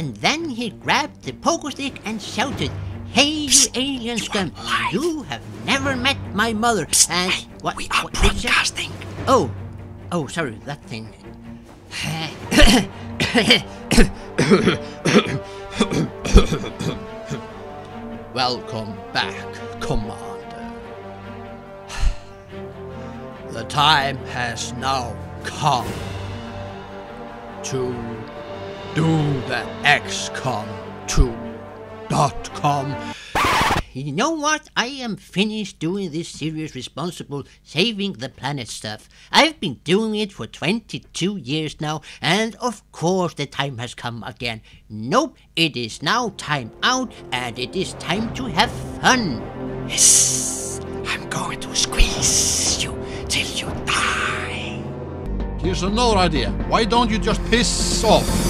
he grabbed the pogo stick and shouted, Hey, you alien scum! You have never met my mother, and what? We are what you broadcasting. Oh, oh, sorry, that thing. Welcome back, Commander. The time has now come to do the XCOM 2.com. You know what? I am finished doing this serious, responsible, saving the planet stuff. I've been doing it for 22 years now, and of course the time has come again. Nope, it is now time out, and it is time to have fun. Yes, I'm going to squeeze you till you die. Here's another idea. Why don't you just piss off?